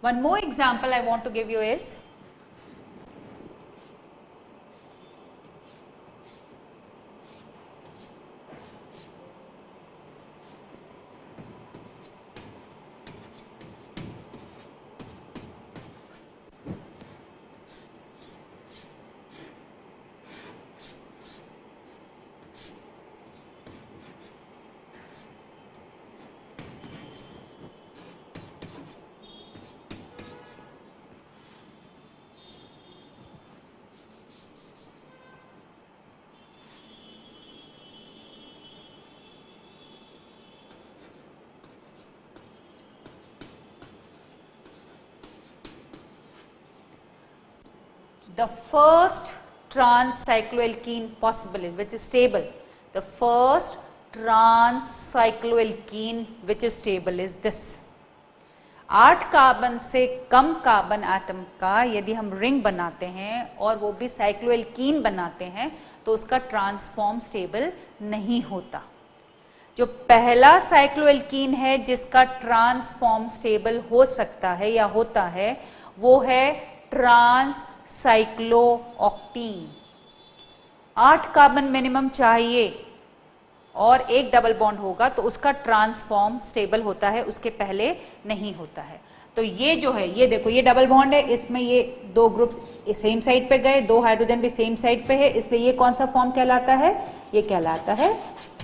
one more example i want to give you is the first trans cycloalkene possible which is stable. The first trans cycloalkene which is stable is this. आठ carbon से कम carbon atom का यदि हम ring बनाते हैं और वो भी साइक्लोएल्कीन बनाते हैं तो उसका ट्रांसफॉर्म स्टेबल नहीं होता। जो पहला साइक्लोएल्कीन है, जिसका ट्रांसफॉर्म स्टेबल हो सकता है या होता है, वो है ट्रांस साइक्लोऑक्टीन आठ कार्बन मिनिमम चाहिए और एक डबल बॉन्ड होगा तो उसका ट्रांसफॉर्म स्टेबल होता है, उसके पहले नहीं होता है। तो ये जो है, ये देखो, ये डबल बॉन्ड है, इसमें ये दो ग्रुप्स सेम साइड पे गए, दो हाइड्रोजन भी सेम साइड पे है, इसलिए ये कौन सा फॉर्म कहलाता है? ये कहलाता है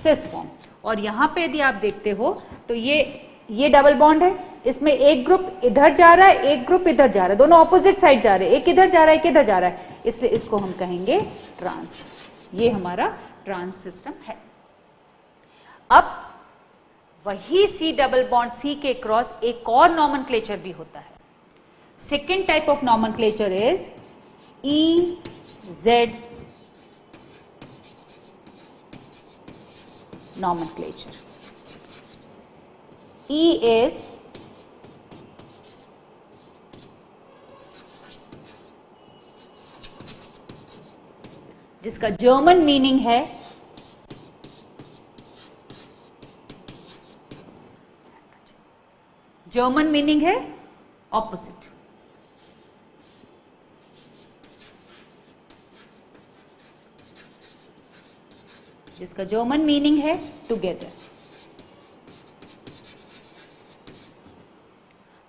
सिस फॉर्म और यहाँ पे यदि आप देखते हो तो ये ये डबल बॉन्ड है। इसमें एक ग्रुप इधर जा रहा है, एक ग्रुप इधर जा रहा है। दोनों ऑपोजिट साइड जा रहे हैं। एक इधर जा रहा है, एक इधर जा रहा है। इसलिए इसको हम कहेंगे ट्रांस ये हमारा ट्रांस सिस्टम है। अब वही सी डबल बॉन्ड सी के क्रॉस एक और नॉमन भी होता है। Second type of nomen is E Z nomenclature. E is जिसका जर्मन मीनिंग है जर्मन मीनिंग है ऑपोजिट जिसका जर्मन मीनिंग है together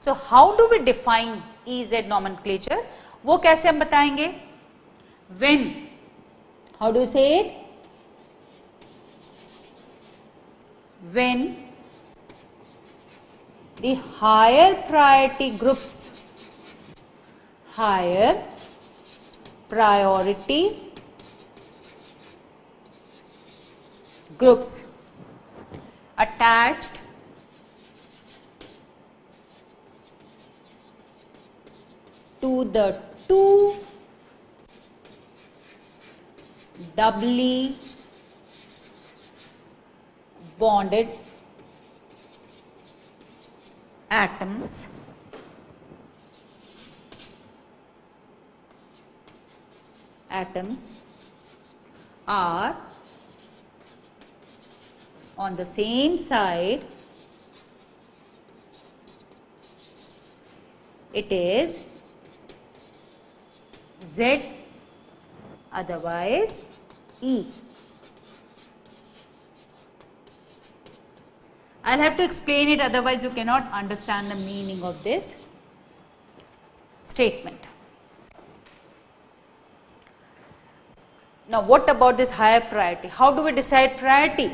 so how do we define is E nomenclature वो कैसे हम बताएँगे? When how do say when the higher priority groups higher priority groups attached to the two doubly bonded atoms. Atoms are on the same side. It is Z otherwise E. I'll have to explain it otherwise you cannot understand the meaning of this statement. Now what about this higher priority? How do we decide priority?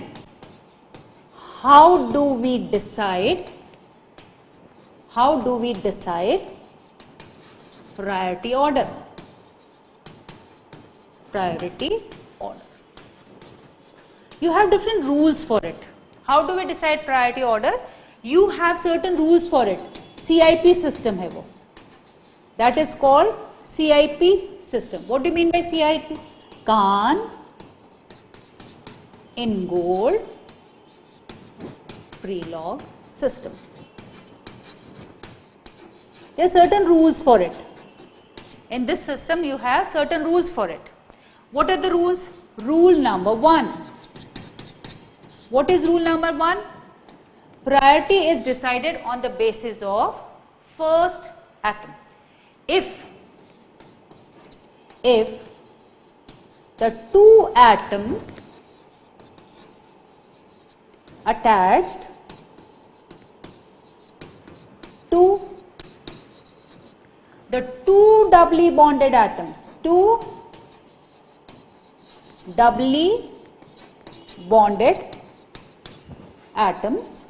How do we decide? How do we decide priority order? Priority order. You have different rules for it. How do we decide priority order? You have certain rules for it. CIP system hai wo. That is called CIP system. What do you mean by CIP? Kahn, Ingold, Prelog system. There are certain rules for it. In this system you have certain rules for it. What are the rules? Rule number 1. What is rule number 1? Priority is decided on the basis of first atom. If, if the two atoms attached to the two doubly bonded atoms, two doubly bonded atoms.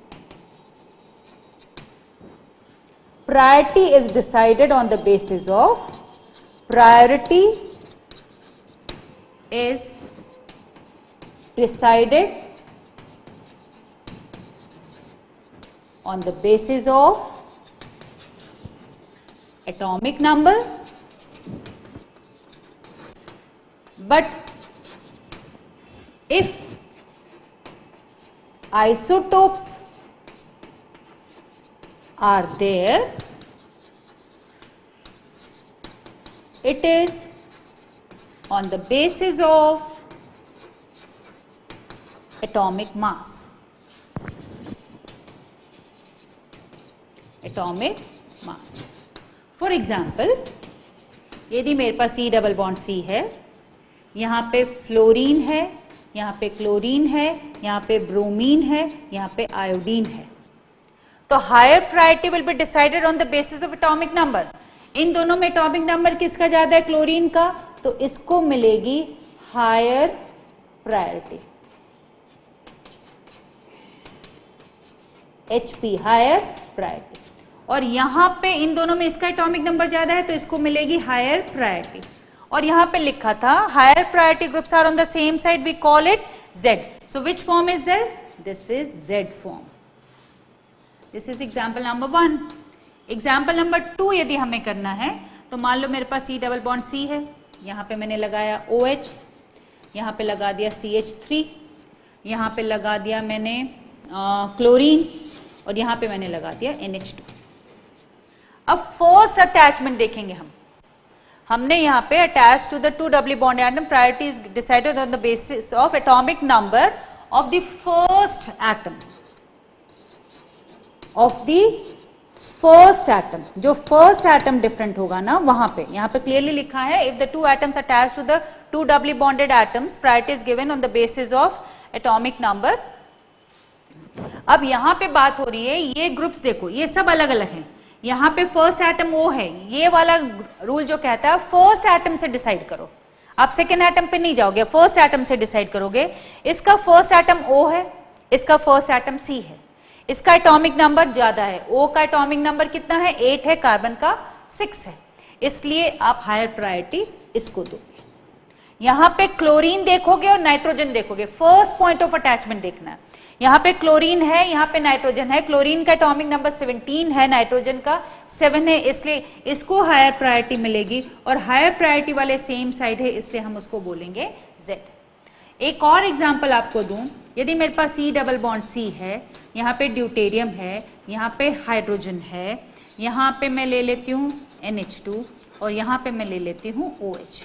Priority is decided on the basis of priority is decided on the basis of atomic number. But if isotopes are there, it is on the basis of atomic mass. Atomic mass. For example, यदि मेरे पास C double bond C है यहाँ पे fluorine है यहाँ पे chlorine है, यहाँ पे ब्रोमीन है, यहाँ पे आयोडीन है। तो higher priority will be decided on the basis of atomic number इन दोनों में एटॉमिक नंबर किसका ज़्यादा है क्लोरीन का? तो इसको मिलेगी higher priority H P higher priority और यहाँ पे इन दोनों में इसका एटॉमिक नंबर ज़्यादा है तो इसको मिलेगी हायर प्रायोरिटी और यहाँ पे लिखा था higher priority groups are on the same side we call it Z so which form is this this is Z form this is example number one example number two यदि हमें करना है तो मान लो मेरे पास सी डबल बॉन्ड सी है। यहाँ पे मैंने लगाया ओ OH, यहाँ पे लगा दिया सी एच थ्री यहाँ पे लगा दिया मैंने क्लोरीन और यहाँ पे मैंने लगा दिया एन एच टू अब फ़र्स्ट अटैचमेंट देखेंगे हम। हमने यहाँ पे attach to the double bond atom priority decided on the basis of atomic number of the first atom of the first atom जो फ़र्स्ट एटम डिफरेंट होगा ना, वहाँ पे। यहाँ पे क्लियरली लिखा है if the two atoms attach to the double bonded atoms priority is given on the basis of atomic number अब यहाँ पे बात हो रही है, ये ग्रुप्स देखो, ये सब अलग अलग हैं। यहाँ पे फ़र्स्ट एटम वो है। ये वाला रूल जो कहता है फ़र्स्ट एटम से डिसाइड करो। आप सेकेंड एटम पे नहीं जाओगे फ़र्स्ट एटम से डिसाइड करोगे, इसका फ़र्स्ट एटम ओ है, इसका फ़र्स्ट एटम सी है। इसका एटॉमिक नंबर ज़्यादा है। ओ का एटॉमिक नंबर कितना है? एट है कार्बन का सिक्स है। इसलिए आप हायर प्रायोरिटी इसको दोगे। यहाँ पे क्लोरीन देखोगे और नाइट्रोजन देखोगे। फ़र्स्ट पॉइंट ऑफ़ अटैचमेंट देखना है। यहाँ पे क्लोरीन है, यहाँ पे नाइट्रोजन है। क्लोरीन का एटॉमिक नंबर 17 है नाइट्रोजन का 7 है, इसलिए इसको हायर प्रायोरिटी मिलेगी और हायर प्रायोरिटी वाले सेम साइड है, इसलिए हम उसको बोलेंगे जेड एक और एग्ज़ाम्पल आपको दूँ। यदि मेरे पास सी डबल बॉन्ड सी है, यहाँ पे ड्यूटेरियम है, यहाँ पे हाइड्रोजन है, यहाँ पे मैं ले लेती हूँ NH2 और यहाँ पे मैं ले लेती हूँ ओ OH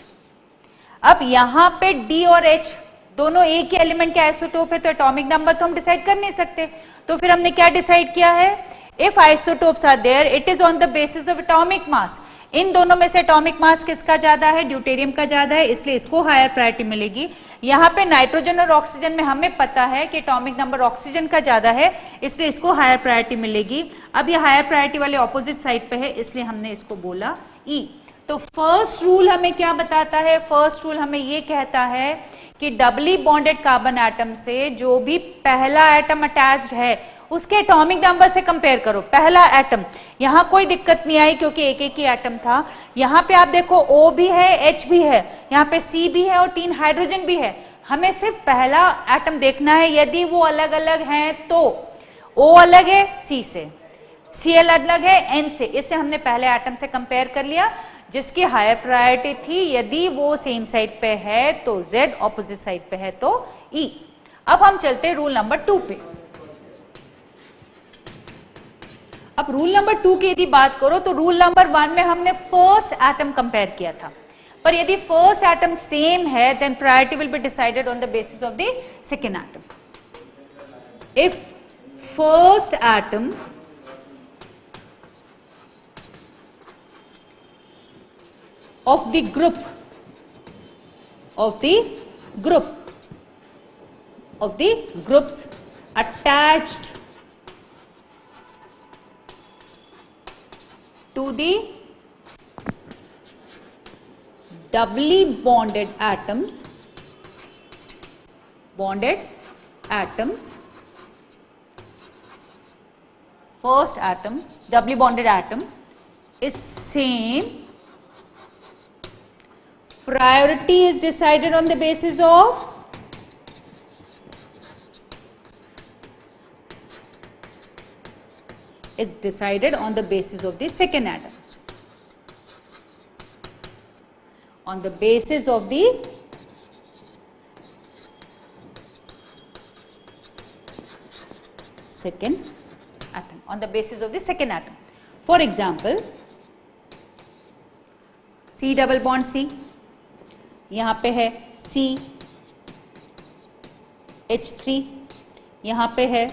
अब यहाँ पे डी और H दोनों एक ही एलिमेंट के आइसोटोप है तो एटॉमिक नंबर तो हम डिसाइड कर नहीं सकते। तो फिर हमने क्या डिसाइड किया है? If isotopes are there it is on the basis of atomic mass इन दोनों में से एटॉमिक मास किसका ज़्यादा है? ड्यूटेरियम का ज़्यादा है, इसलिए इसको हायर प्रायोरिटी मिलेगी। यहाँ पे नाइट्रोजन और ऑक्सीजन में हमें पता है कि एटॉमिक नंबर ऑक्सीजन का ज़्यादा है, इसलिए इसको हायर प्रायोरिटी मिलेगी। अब ये हायर प्रायोरिटी वाले ऑपोजिट साइड पे है, इसलिए हमने इसको बोला ई e. तो फ़र्स्ट रूल हमें क्या बताता है? फ़र्स्ट रूल हमें ये कहता है कि डबली बॉन्डेड कार्बन एटम से जो भी पहला एटम अटैच्ड है, उसके एटॉमिक नंबर से कंपेयर करो, पहला एटम यहाँ कोई दिक्कत नहीं आई क्योंकि एक एक ही एटम था। यहाँ पे आप देखो ओ भी है एच भी है, यहाँ पे सी भी है और तीन हाइड्रोजन भी है। हमें सिर्फ़ पहला एटम देखना है, यदि वो अलग अलग हैं तो। ओ अलग है सी से। Cl अलग है एन से। इससे हमने पहले एटम से कंपेयर कर लिया, जिसकी हायर प्रायोरिटी थी। यदि वो सेम साइड पे है तो Z ऑपोजिट साइड पे है तो E अब हम चलते रूल नंबर टू पे। अब रूल नंबर टू की यदि बात करो तो रूल नंबर वन में हमने फ़र्स्ट एटम कंपेयर किया था। पर यदि फ़र्स्ट एटम सेम है then priority will be decided on the basis of the second atom if first atom of the group. Of the group. Of the groups attached to the doubly bonded atoms. Bonded atoms. First atom doubly bonded atom is same priority is decided on the basis of is decided on the basis of the second atom. On the basis of the second atom. On the basis of the second atom. For example, C double bond C, यहाँ पे है C H three यहाँ पे है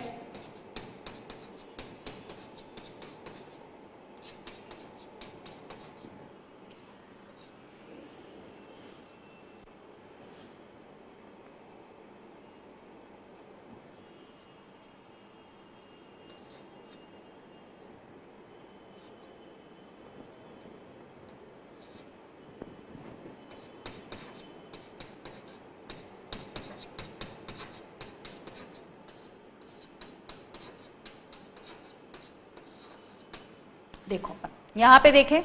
देखो यहाँ पे देखें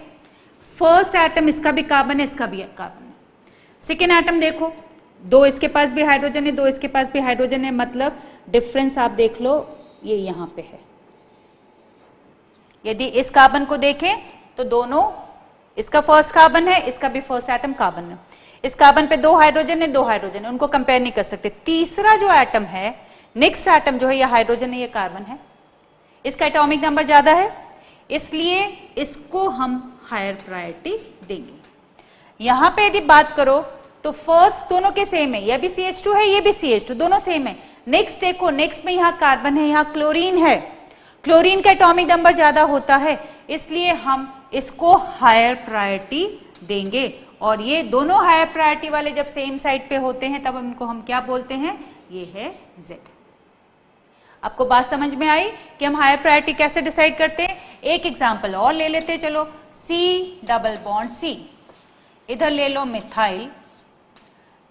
फ़र्स्ट एटम इसका भी कार्बन है, इसका भी कार्बन है। सेकेंड एटम देखो, दो इसके पास भी हाइड्रोजन है, दो इसके पास भी हाइड्रोजन है मतलब डिफरेंस आप देख लो, ये यहाँ पे है। यदि इस कार्बन को देखें तो दोनों, इसका फ़र्स्ट कार्बन है, इसका भी फ़र्स्ट एटम कार्बन है। इस कार्बन पे दो हाइड्रोजन है, दो हाइड्रोजन है, उनको कंपेयर नहीं कर सकते। तीसरा जो एटम है नेक्स्ट एटम जो है, ये हाइड्रोजन है, ये कार्बन है। इसका एटॉमिक नंबर ज़्यादा है इसलिए इसको हम हायर प्रायोरिटी देंगे। यहाँ पे यदि बात करो तो फ़र्स्ट दोनों के सेम है। यह भी सी एच टू है, ये भी सी एच टू दोनों सेम है। नेक्स्ट देखो नेक्स्ट में यहाँ कार्बन है, यहाँ क्लोरीन है। क्लोरीन का एटॉमिक नंबर ज़्यादा होता है, इसलिए हम इसको हायर प्रायोरिटी देंगे। और ये दोनों हायर प्रायोरिटी वाले जब सेम साइड पे होते हैं, तब इनको हम क्या बोलते हैं? ये है जेड आपको बात समझ में आई कि हम हायर प्रायोरिटी कैसे डिसाइड करते हैं? एक एग्जांपल और ले लेते चलो सी डबल बॉन्ड सी इधर ले लो मिथाइल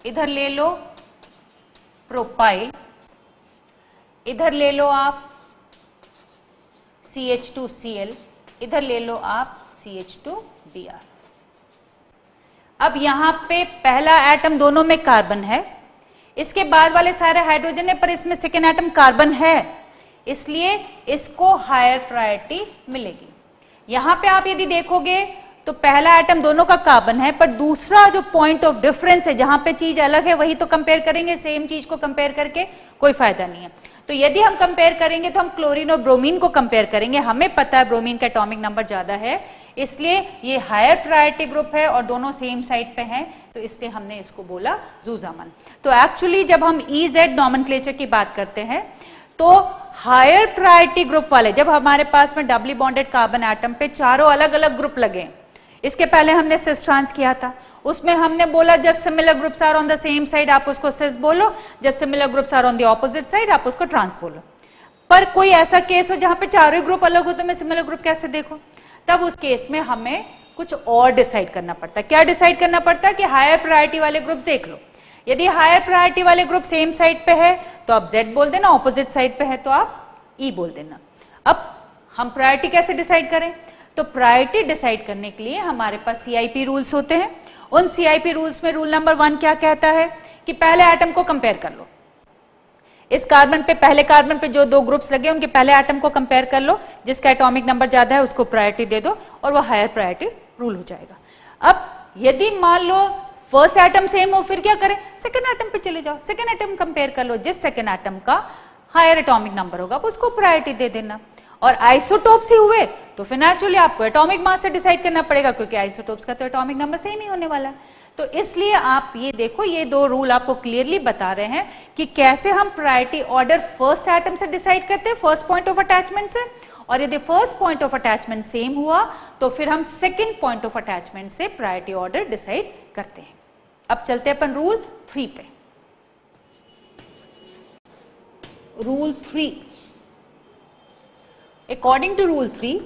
इधर ले लो प्रोपाइल इधर ले लो आप C H two C L इधर ले लो आप C H two B R अब यहाँ पे पहला एटम दोनों में कार्बन है, इसके बाद वाले सारे हाइड्रोजन है, पर इसमें सेकेंड एटम कार्बन है। इसलिए इसको हायर प्रायोरिटी मिलेगी। यहाँ पे आप यदि देखोगे तो पहला एटम दोनों का कार्बन है, पर दूसरा जो पॉइंट ऑफ़ डिफरेंस है, जहाँ पे चीज़ अलग है, वही तो कंपेयर करेंगे सेम चीज़ को कंपेयर करके कोई फ़ायदा नहीं है। तो यदि हम कंपेयर करेंगे तो हम क्लोरीन और ब्रोमीन को कंपेयर करेंगे। हमें पता है ब्रोमीन का एटॉमिक नंबर ज़्यादा है, इसलिए ये हायर प्रायोरिटी ग्रुप है और दोनों सेम साइड पे हैं तो इसलिए हमने इसको बोला जूजामन तो एक्चुअली जब हम ई जेड नॉमन की बात करते हैं तो हायर प्रायोरिटी ग्रुप वाले, जब हमारे पास में डबली बॉन्डेड कार्बन एटम पे चारों अलग अलग ग्रुप लगे, इसके पहले हमने सिस ट्रांस किया था। उसमें हमने बोला, जब similar groups are on the same side आप उसको सिस बोलो, जब similar groups are on the opposite side आप उसको ट्रांस बोलो। पर कोई ऐसा केस हो जहाँ पे चारों ग्रुप अलग हो तो मैं सिमिलर ग्रुप कैसे देखो? तब उस केस में हमें कुछ और डिसाइड करना पड़ता। है क्या डिसाइड करना पड़ता है कि हायर प्रायोरिटी वाले ग्रुप देख लो। यदि हायर प्रायोरिटी वाले ग्रुप सेम साइड पे है तो आप जेड बोल देना ऑपोजिट साइड पे है तो आप ई e बोल देना। अब हम प्रायोरिटी कैसे डिसाइड करें? तो प्रायोरिटी डिसाइड करने के लिए हमारे पास सीआईपी रूल्स होते हैं। उन सीआईपी रूल्स में रूल नंबर वन क्या कहता है? कि पहले एटम को कंपेयर कर लो। इस कार्बन पे, पहले कार्बन पे जो दो ग्रुप्स लगे, उनके पहले एटम को कंपेयर कर लो। जिसका एटॉमिक नंबर ज़्यादा है, उसको प्रायोरिटी दे दो, और वो हायर प्रायोरिटी रूल हो जाएगा। अब यदि मान लो फ़र्स्ट एटम सेम हो, फिर क्या करें? सेकेंड एटम पे चले जाओ। सेकेंड एटम कंपेयर कर लो, जिस सेकेंड एटम का हायर एटॉमिक नंबर होगा, उसको प्रायोरिटी दे देना। और आइसोटोप्स ही हुए तो फिर नेचुरली आपको एटॉमिक मास से डिसाइड करना पड़ेगा, क्योंकि आइसोटोप्स का तो एटॉमिक नंबर सेम ही होने वाला है। तो इसलिए आप ये देखो, ये दो रूल आपको क्लियरली बता रहे हैं कि कैसे हम प्रायोरिटी ऑर्डर फ़र्स्ट एटम से डिसाइड करते हैं फ़र्स्ट पॉइंट ऑफ़ अटैचमेंट से। और यदि first point of attachment same हुआ तो फिर हम सेकेंड पॉइंट ऑफ़ अटैचमेंट से प्रायोरिटी ऑर्डर डिसाइड करते हैं। अब चलते हैं अपन रूल थ्री पे rule three according to rule three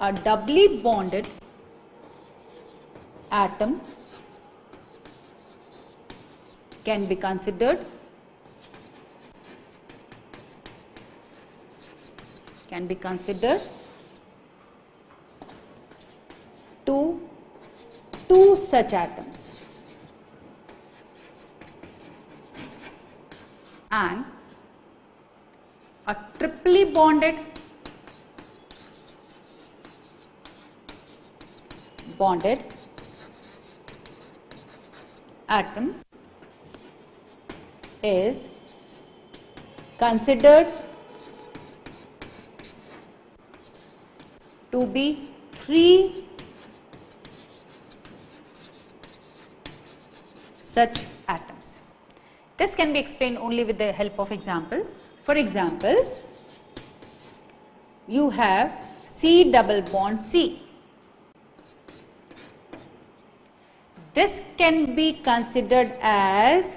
a doubly bonded atom can be considered be considered to two such atoms. And a triply bonded bonded atom is considered to be three such atoms. This can be explained only with the help of example. For example, you have C double bond C. This can be considered as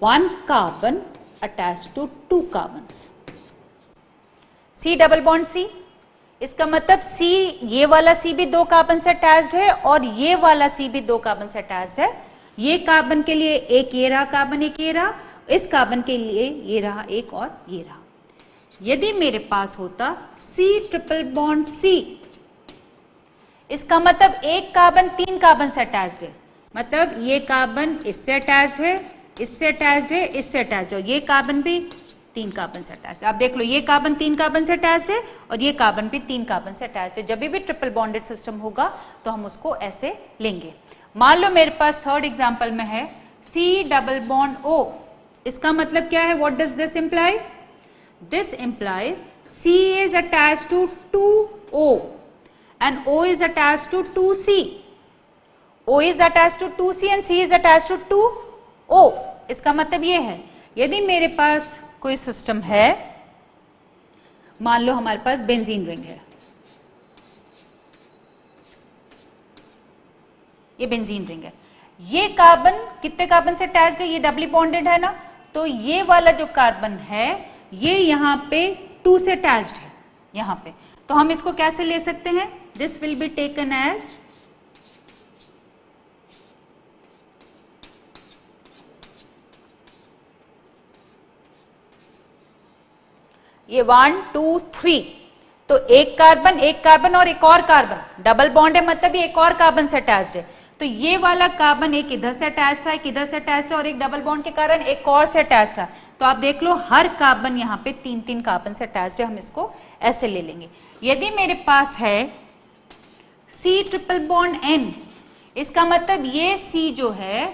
one carbon attached to two carbons. C double bond C इसका मतलब C, ये वाला C भी दो carbon से attached है और ये वाला C भी दो कार्बन से अटैच्ड है। ये कार्बन के लिए एक ये रहा कार्बन एक ये रहा, इस कार्बन के लिए ये रहा, एक और ये रहा। यदि मेरे पास होता C ट्रिपल बॉन्ड C, इसका मतलब एक कार्बन तीन कार्बन से अटैच है। मतलब ये कार्बन इससे अटैच्ड है, इससे अटैच्ड है, इससे अटैच्ड है। ये कार्बन भी तीन कार्बन से अटैच्ड आप देख लो, ये कार्बन तीन कार्बन से अटैच है और ये कार्बन भी तीन कार्बन से अटैच है। जब भी ट्रिपल बॉन्डेड सिस्टम होगा तो हम उसको ऐसे लेंगे। मान लो मेरे पास थर्ड एग्ज़ाम्पल में है सी डबल बॉन्ड ओ इसका मतलब क्या है? What does this imply this C is attach to two O and O is attached to 2C. O is attached to 2C and C is attached to 2O. इसका मतलब ये है, यदि मेरे पास कोई सिस्टम है? मान लो हमारे पास बेंजीन रिंग है। ये बेंजीन रिंग है। ये कार्बन कितने कार्बन से अटैच है? ये डबली बॉन्डेड है ना? तो ये वाला जो कार्बन है, ये यहाँ पे टू से अटैच है। यहाँ पे। तो हम इसको कैसे ले सकते हैं? This will be taken as ये वन टू थ्री तो एक कार्बन एक कार्बन और एक और कार्बन डबल बॉन्ड है मतलब एक और कार्बन से अटैच है. तो ये वाला कार्बन एक इधर से अटैच था, एक इधर से अटैच था और एक डबल बॉन्ड के कारण एक और से अटैच था. तो आप देख लो, हर कार्बन यहाँ पे तीन तीन कार्बन से अटैच है, हम इसको ऐसे ले लेंगे. यदि मेरे पास है सी ट्रिपल बॉन्ड एन इसका मतलब ये सी जो है,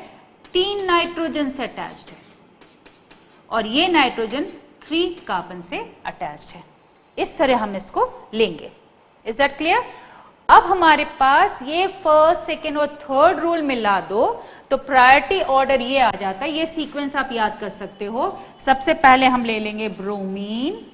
तीन नाइट्रोजन से अटैच है. और ये नाइट्रोजन थ्री कार्बन से अटैच्ड है। इस तरह हम इसको लेंगे। इज़ दैट क्लियर अब हमारे पास ये फ़र्स्ट सेकेंड और थर्ड रूल मिला दो तो प्रायोरिटी ऑर्डर ये आ जाता है। ये सीक्वेंस आप याद कर सकते हो। सबसे पहले हम ले लेंगे ब्रोमीन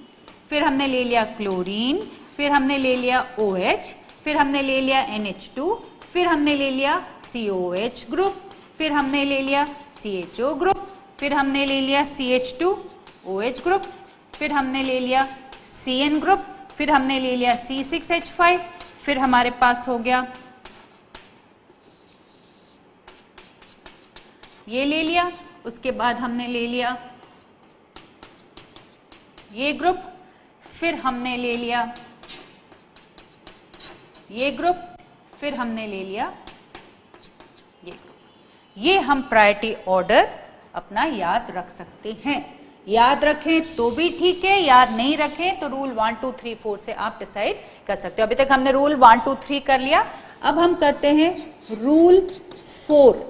फिर हमने ले लिया क्लोरीन फिर हमने ले लिया ओ OH, फिर हमने ले लिया NH2 फिर हमने ले लिया COH ग्रुप फिर हमने ले लिया CHO ग्रुप फिर हमने ले लिया CH2OH ग्रुप फिर हमने ले लिया CN ग्रुप फिर हमने ले लिया C6H5 फिर हमारे पास हो गया ये ले लिया, उसके बाद हमने ले लिया ये ग्रुप फिर हमने ले लिया ये ग्रुप फिर हमने ले लिया ये ग्रुप ये हम प्रायोरिटी ऑर्डर अपना याद रख सकते हैं। याद रखें तो भी ठीक है याद नहीं रखें तो rule one two three four से आप डिसाइड कर सकते हो। अभी तक हमने रूल वन टू थ्री कर लिया। अब हम करते हैं रूल फोर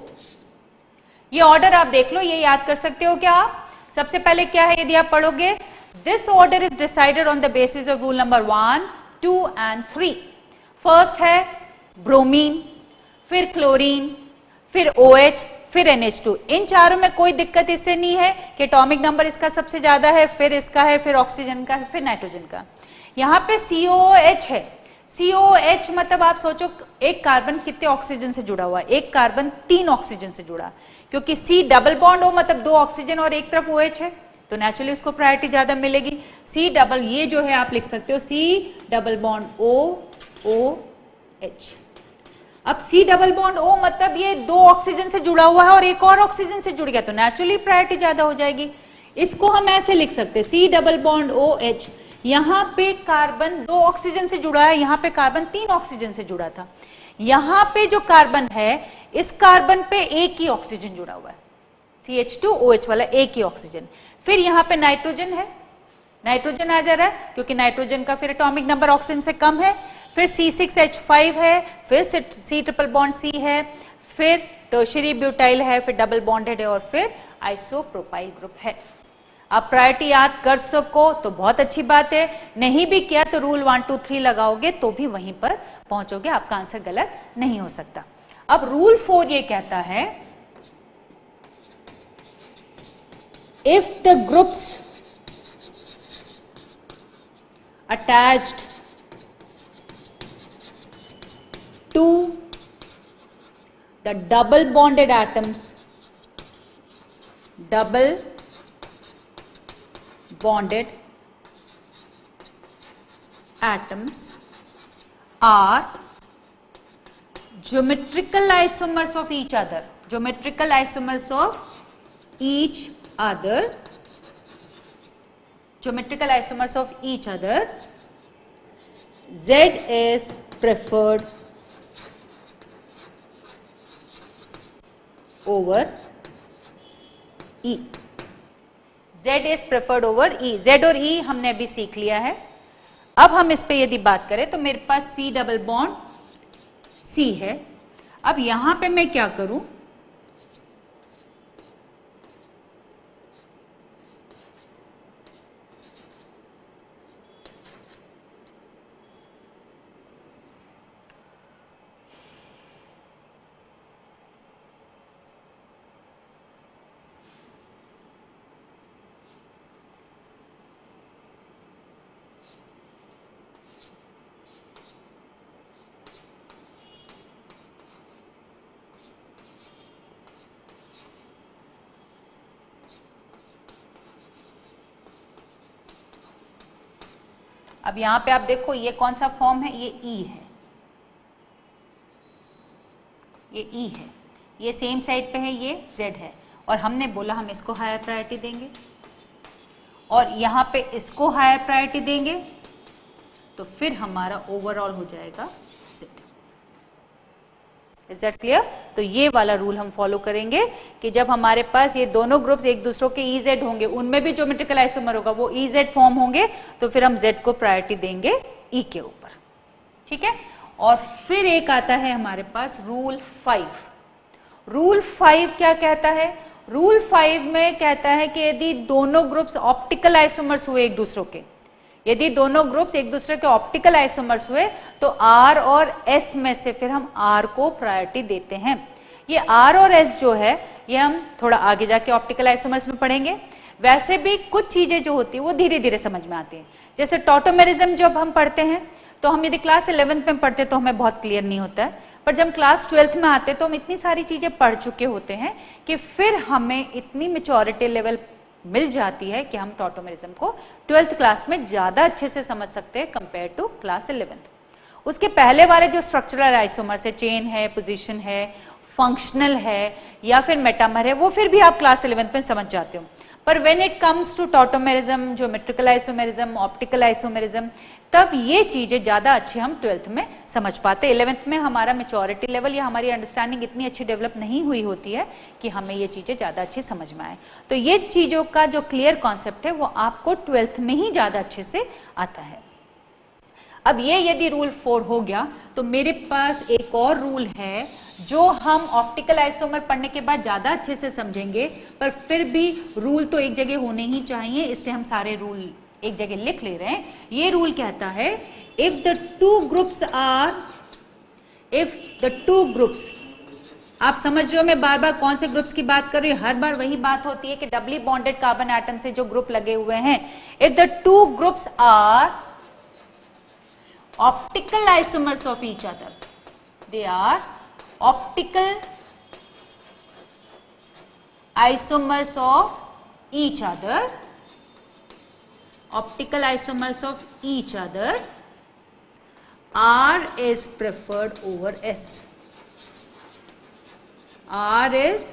ये ऑर्डर आप देख लो ये याद कर सकते हो क्या आप? सबसे पहले क्या है यदि आप पढ़ोगे this order is decided on the basis of rule number one two and three first है ब्रोमीन फिर क्लोरीन फिर ओ OH, फिर NH2 इन चारों में कोई दिक्कत इससे नहीं है कि एटॉमिक नंबर इसका सबसे ज़्यादा है, फिर इसका है, फिर ऑक्सीजन का है, फिर नाइट्रोजन का। यहाँ पे COOH है। COH मतलब आप सोचो, एक कार्बन कितने ऑक्सीजन से जुड़ा हुआ एक कार्बन तीन ऑक्सीजन से जुड़ा। क्योंकि C डबल बॉन्ड हो मतलब दो ऑक्सीजन और एक तरफ़ OH है तो नेचुरली उसको प्रायोरिटी ज़्यादा मिलेगी। सी डबल ये जो है आप लिख सकते हो C double bond O O H अब सी डबल बॉन्ड ओ मतलब ये दो ऑक्सीजन से जुड़ा हुआ है और एक और ऑक्सीजन से जुड़ गया तो नेचुरली प्रायोरिटी ज़्यादा हो जाएगी। इसको हम ऐसे लिख सकते C double bond O H यहाँ पे कार्बन दो ऑक्सीजन से जुड़ा है, यहाँ पे कार्बन तीन ऑक्सीजन से जुड़ा था। यहाँ पे जो कार्बन है, इस कार्बन पे एक ही ऑक्सीजन जुड़ा हुआ है। C H two O H वाला एक ही ऑक्सीजन फिर यहाँ पे नाइट्रोजन है। नाइट्रोजन आ जा रहा है, क्योंकि नाइट्रोजन का फिर एटॉमिक नंबर ऑक्सीजन से कम है। फिर C6H5 है, फिर सी ट्रिपल बॉन्ड सी है, फिर टोशरी ब्यूटाइल है, फिर डबल बॉन्डेड है और फिर आइसोप्रोपाइल ग्रुप है। आप प्रायोरिटी याद कर सको तो बहुत अच्छी बात है। नहीं भी किया तो रूल वन टू थ्री लगाओगे तो भी वहीं पर पहुंचोगे, आपका आंसर गलत नहीं हो सकता। अब रूल फोर ये कहता है if the groups attached to the double bonded atoms double bonded atoms are geometrical isomers of each other geometrical isomers of each other geometrical isomers of each other. Z is preferred over E. Z is preferred over E. Z और E हमने अभी सीख लिया है अब हम इस पर यदि बात करें तो मेरे पास C डबल बॉन्ड C है अब यहाँ पे मैं क्या करूँ अब यहाँ पे आप देखो, ये कौन सा फॉर्म है? ये ई e है। ये ई e है। ये सेम साइड पे है, ये जेड है। और हमने बोला, हम इसको हायर प्रायोरिटी देंगे। और यहाँ पे इसको हायर प्रायोरिटी देंगे तो फिर हमारा ओवरऑल हो जाएगा इज़ दैट क्लियर तो ये वाला रूल हम फॉलो करेंगे कि जब हमारे पास ये दोनों ग्रुप्स एक दूसरों के ईजेड होंगे, उनमें भी ज्योमेट्रिकल आइसोमर होगा, वो ईजेड फॉर्म होंगे तो फिर हम जेड को प्रायोरिटी देंगे ई e के ऊपर। ठीक है? और फिर एक आता है हमारे पास रूल फाइव रूल फाइव क्या कहता है? रूल फाइव में कहता है कि यदि दोनों ग्रुप्स ऑप्टिकल आइसोमर्स हुए एक दूसरों के यदि दोनों ग्रुप्स एक दूसरे के ऑप्टिकल आइसोमर्स हुए तो आर और एस में से फिर हम आर को प्रायोरिटी देते हैं। ये आर और एस जो है, ये हम थोड़ा आगे जाके ऑप्टिकल आइसोमर्स में पढ़ेंगे। वैसे भी कुछ चीज़ें जो होती है, वो धीरे धीरे समझ में आती है। जैसे टोटोमेरिज्म जब हम पढ़ते हैं तो हम यदि क्लास इलेवेंथ में पढ़ते तो हमें बहुत क्लियर नहीं होता है। पर जब क्लास ट्वेल्थ में आते तो हम इतनी सारी चीज़ें पढ़ चुके होते हैं कि फिर हमें इतनी मेचोरिटी लेवल मिल जाती है कि हम टोटोमेरिज्म को ट्वेल्थ क्लास में ज़्यादा अच्छे से समझ सकते हैं कंपेयर टू क्लास इलेवेंथ उसके पहले वाले जो स्ट्रक्चरल आइसोमर्स है चेन है पोजिशन है फंक्शनल है, या फिर मेटामर है, वो फिर भी आप क्लास इलेवेंथ में समझ जाते हो. पर when it comes to tautomerism जो मेट्रिकल आइसोमेरिज्म ऑप्टिकल आइसोमेरिज्म तब ये चीज़ें ज़्यादा अच्छी हम ट्वेल्थ में समझ पाते। इलेवेंथ में हमारा मेचोरिटी लेवल या हमारी अंडरस्टैंडिंग इतनी अच्छी डेवलप नहीं हुई होती है कि हमें ये चीज़ें ज़्यादा अच्छी समझ में आए। तो ये चीज़ों का जो क्लियर कॉन्सेप्ट है, वो आपको ट्वेल्थ में ही ज़्यादा अच्छे से आता है। अब ये यदि रूल फोर हो गया तो मेरे पास एक और रूल है, जो हम ऑप्टिकल आइसोमर पढ़ने के बाद ज़्यादा अच्छे से समझेंगे, पर फिर भी रूल तो एक जगह होने ही चाहिए, इससे हम सारे रूल एक जगह लिख ले रहे हैं। ये रूल कहता है if the two groups are if the two groups आप समझ रहे हो मैं बार बार कौन से ग्रुप्स की बात कर रही हूँ? हर बार वही बात होती है कि डबली बॉन्डेड कार्बन एटम से जो ग्रुप लगे हुए हैं if the two groups are optical isomers of each other they are optical isomers of each other optical isomers of each other R is preferred over S R is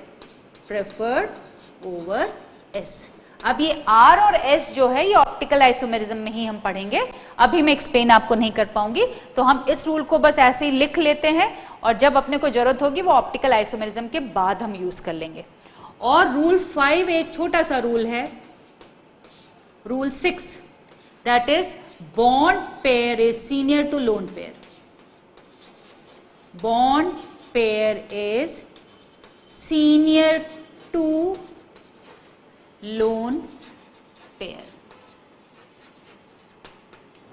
preferred over S. अब ये R और S जो है, ये optical isomerism में ही हम पढ़ेंगे। अभी मैं एक्सप्लेन आपको नहीं कर पाऊँगी। तो हम इस रूल को बस ऐसे ही लिख लेते हैं और जब अपने को ज़रूरत होगी, वो ऑप्टिकल आइसोमेरिज्म के बाद हम यूज़ कर लेंगे। और रूल फाइव एक छोटा सा रूल है। Rule six that is bond pair is senior to lone pair bond pair is senior to lone pair.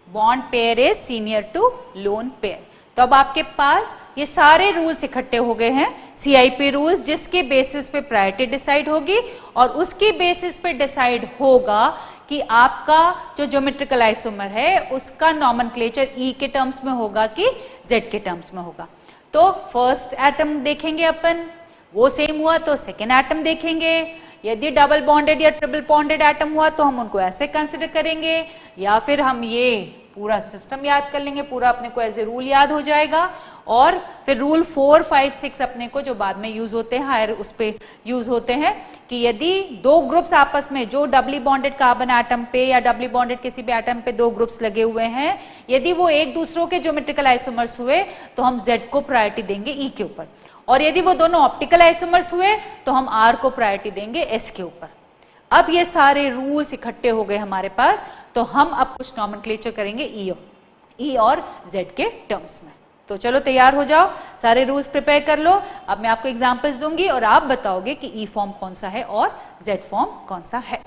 Bond pair is senior to lone pair तो अब आपके पास ये सारे रूल्स इकट्ठे हो गए हैं सीआईपी रूल्स जिसके बेसिस पे प्रायोरिटी डिसाइड होगी, और उसके बेसिस पे डिसाइड होगा कि आपका जो ज्योमेट्रिकल आइसोमर है, उसका नॉमन क्लेचर ई के टर्म्स में होगा कि जेड के टर्म्स में होगा। तो फ़र्स्ट एटम देखेंगे अपन। वो सेम हुआ तो सेकेंड एटम देखेंगे। यदि डबल बॉन्डेड या ट्रिपल बॉन्डेड एटम हुआ तो हम उनको ऐसे कंसिडर करेंगे। या फिर हम ये पूरा सिस्टम याद कर लेंगे, पूरा अपने को एज ए रूल याद हो जाएगा और फिर रूल फोर फाइव सिक्स अपने को जो बाद में यूज़ होते हैं हायर उस पर यूज़ होते हैं कि यदि दो ग्रुप्स आपस में, जो डबली बॉन्डेड कार्बन एटम पे या डबली बॉन्डेड किसी भी एटम पे दो ग्रुप्स लगे हुए हैं, यदि वो एक दूसरों के ज्योमेट्रिकल आइसोमर्स हुए तो हम जेड को प्रायोरिटी देंगे ई e के ऊपर. और यदि वो दोनों ऑप्टिकल आइसोमर्स हुए तो हम आर को प्रायोरिटी देंगे एस के ऊपर. अब ये सारे रूल्स इकट्ठे हो गए हमारे पास. तो हम अब कुछ नॉमन करेंगे ई e, ई e और जेड के टर्म्स में। तो चलो तैयार हो जाओ सारे रूल्स प्रिपेयर कर लो। अब मैं आपको एग्जाम्पल्स दूँगी और आप बताओगे कि ई e फॉर्म कौन सा है और जेड फॉर्म कौन सा है।